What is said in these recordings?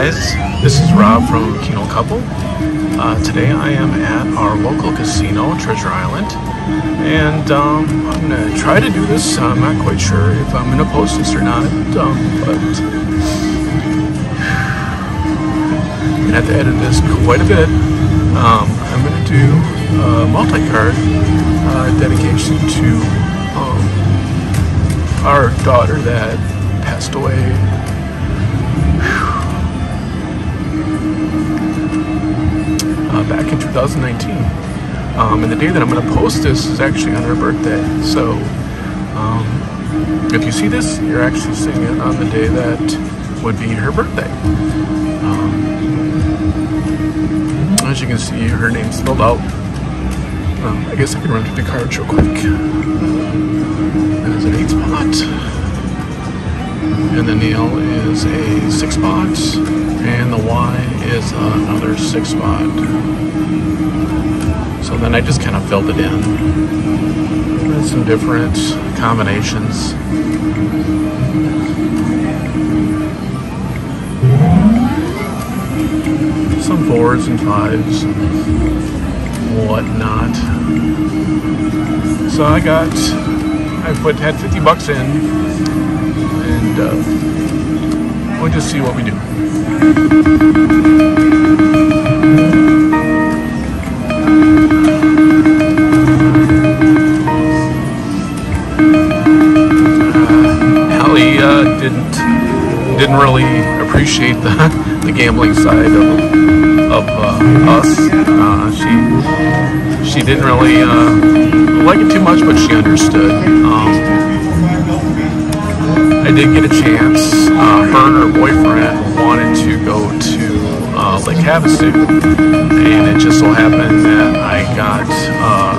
Guys, this is Rob from Keno Couple. Uh, today I am at our local casino, Treasure Island, and um, I'm gonna try to do this. I'm not quite sure if I'm gonna post this or not, um, but I'm gonna have to edit this quite a bit. Um, I'm gonna do a multi-card uh, dedication to um, our daughter that passed away uh, back in 2019. Um, and the day that I'm going to post this is actually on her birthday. So um, if you see this, you're actually seeing it on the day that would be her birthday. Um, as you can see, her name's spelled out. Um, I guess I can run through the cards real quick. There's an eight spot. And the nail is a six spot. And the Y is another six spot. So then I just kind of filled it in. With some different combinations. Some fours and fives and whatnot. So I got, I put, had 50 bucks in uh, we'll just see what we do. Uh, didn't didn't really appreciate the, the gambling side of, of uh, us. Uh, she she didn't really uh, like it too much, but she understood. Um, I did get a chance. Uh, her and her boyfriend wanted to go to uh, Lake Havasu, and it just so happened that I got uh,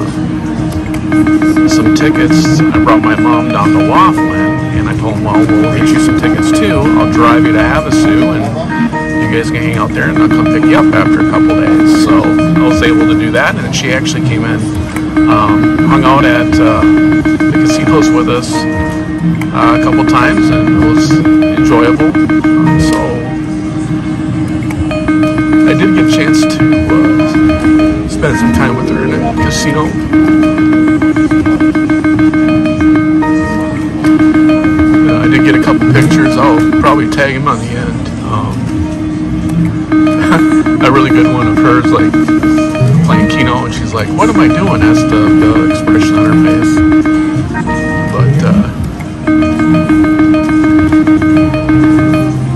some tickets. I brought my mom down to Laughlin, and I told well, we'll get you some tickets too. I'll drive you to Havasu, and you guys can hang out there, and I'll come pick you up after a couple days. So I was able to do that, and she actually came in, um, hung out at uh, the casinos with us uh, a couple times, and it was enjoyable. So I did get a chance to uh, spend some time with her in a casino. Uh, I did get a couple pictures. I'll probably tag him on the end. A really good one of hers, like playing Keno, and she's like, "What am I doing?" That's the, the expression on her face. But uh,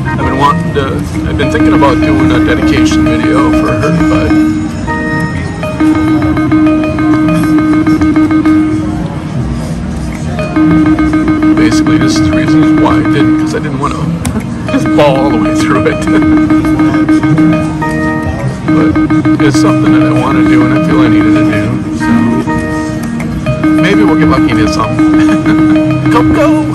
I've been wanting to. I've been thinking about doing a dedication video for her, but. Basically, this is the reason why I didn't, because I didn't want to just ball all the way through it. it's something that I want to do and I feel I needed to do. So maybe we'll get lucky and hit something. go, go!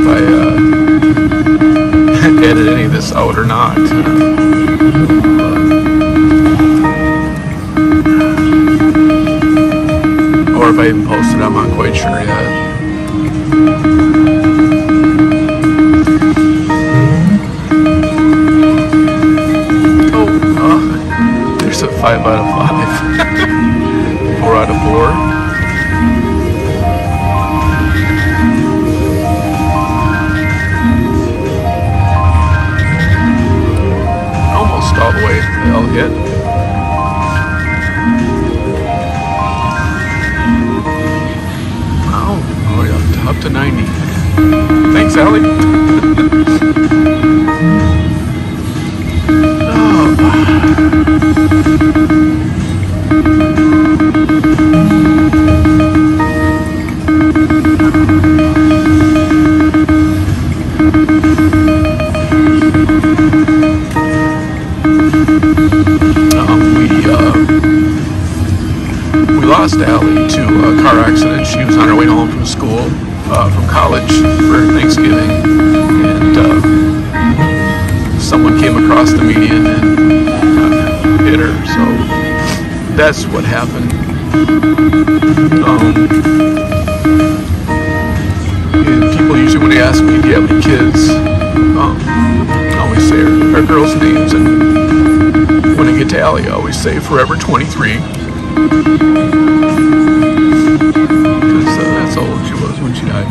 If I uh, edit any of this out or not. Or if I even post it, I'm not quite sure yet. Oh, uh, there's a five out of five. four out of four. They all hit. Wow. Oh, yeah. Up to 90. Thanks, Aly. lost to a car accident. She was on her way home from school, uh, from college for Thanksgiving, and uh, someone came across the median and uh, hit her. So that's what happened. Um, people usually, when they ask me, do you have any kids, um, I always say our girls' names. And when I get to Aly, I always say Forever 23. Because uh, that's old she was when she died.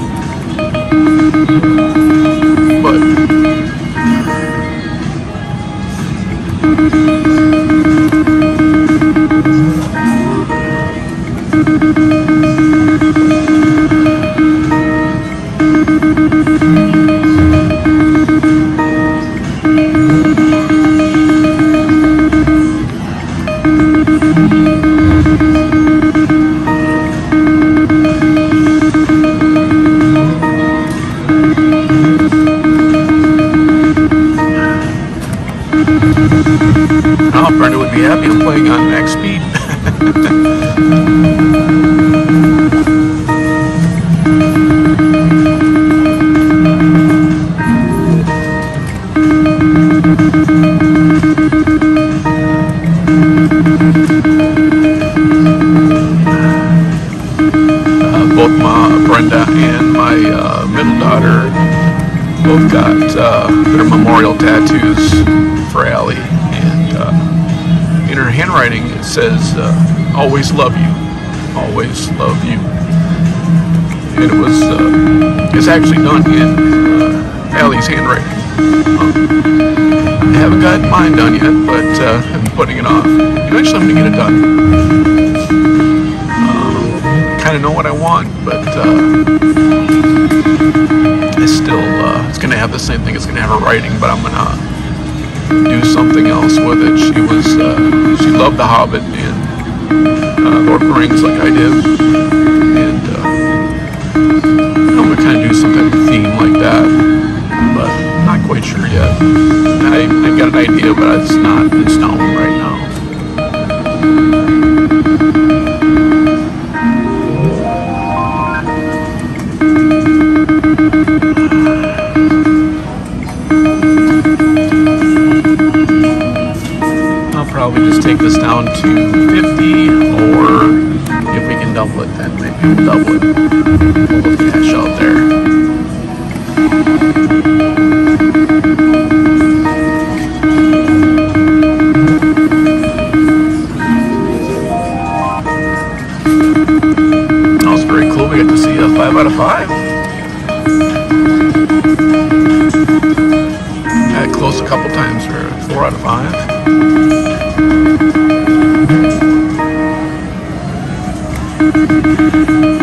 Would be happy I'm playing on max speed. uh, both my Brenda and my uh, middle daughter both got uh, their memorial tattoos for Aly. Handwriting, it says, uh, always love you. Always love you. And it was, uh, it's actually done in uh, Aly's handwriting. Um, I haven't got mine done yet, but uh, I'm putting it off. Eventually I'm going to get it done. Um, kind of know what I want, but it's still, it's going to have the same thing. It's going to have her writing, but I'm going to do something else with it. She was, uh, she loved The Hobbit and uh, Lord of the Rings like I did. And uh, I'm going to kind of do some type of theme like that, but not quite sure yet. I, I've got an idea, but it's not in stone right now. Take this down to 50 or if we can double it then maybe we'll double it. We'll cash out there. That was very cool. We got to see a 5 out of 5. Had close a couple times for 4 out of 5. Just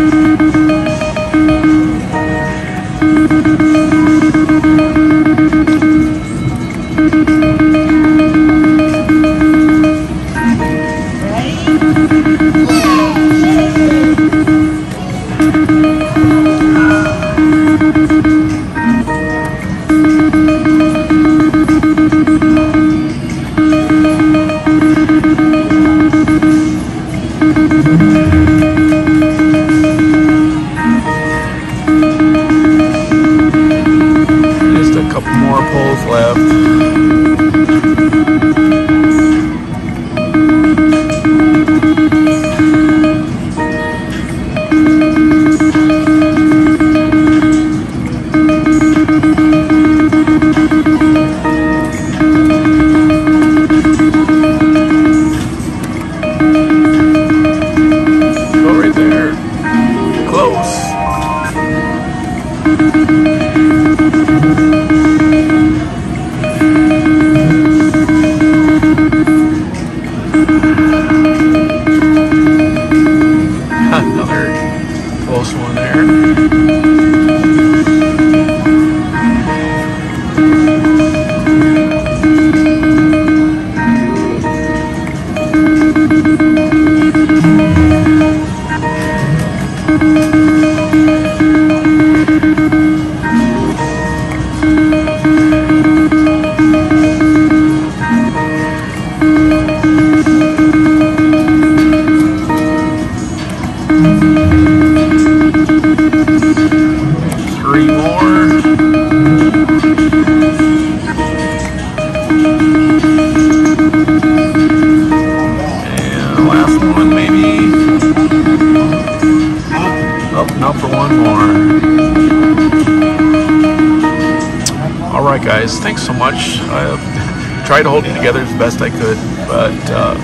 guys, thanks so much. I tried to hold it together as best I could, but uh,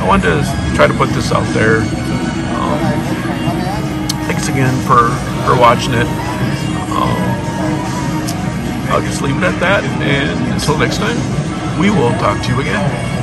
I wanted to try to put this out there. Um, thanks again for, for watching it. Um, I'll just leave it at that, and until next time, we will talk to you again.